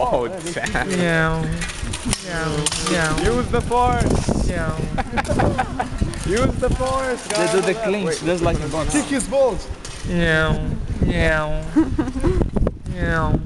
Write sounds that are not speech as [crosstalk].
Oh, damn. Yeah. Yeah. Yeah. Use the force. [laughs] Yeah. Use the force. They do the clinch just like a box. Kick his balls. Yeah. Yeah. Yeah.